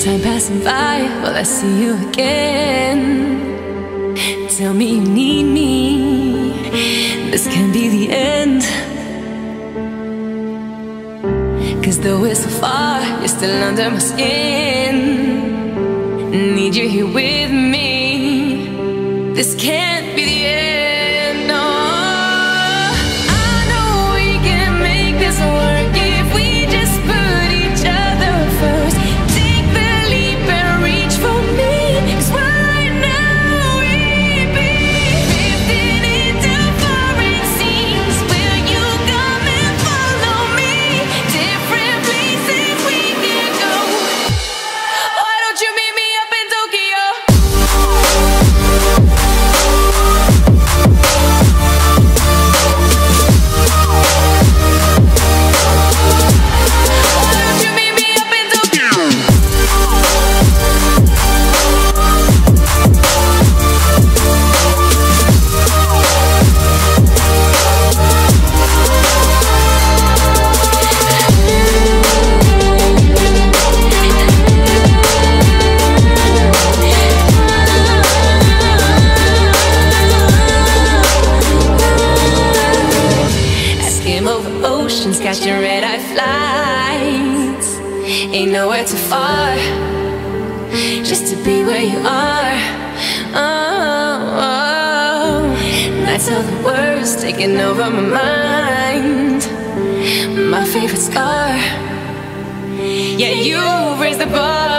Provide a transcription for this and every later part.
Time passing by, will I see you again? Tell me you need me. This can be the end. Cause though we're so far, you're still under my skin. Need you here with me. This can't be the oceans, your red eye flights. Ain't nowhere too far, just to be where you are. Oh, oh. nights of the worst taking over my mind. My favorite scar, yeah, you raised the bar.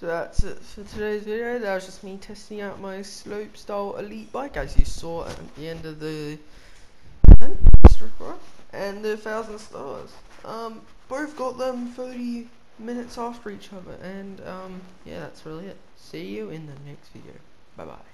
So that's it for today's video. That was just me testing out my slopestyle elite bike, as you saw at the end of the and the thousand stars. Um, both got them 30 minutes after each other, and um, yeah, that's really it. See you in the next video. Bye bye.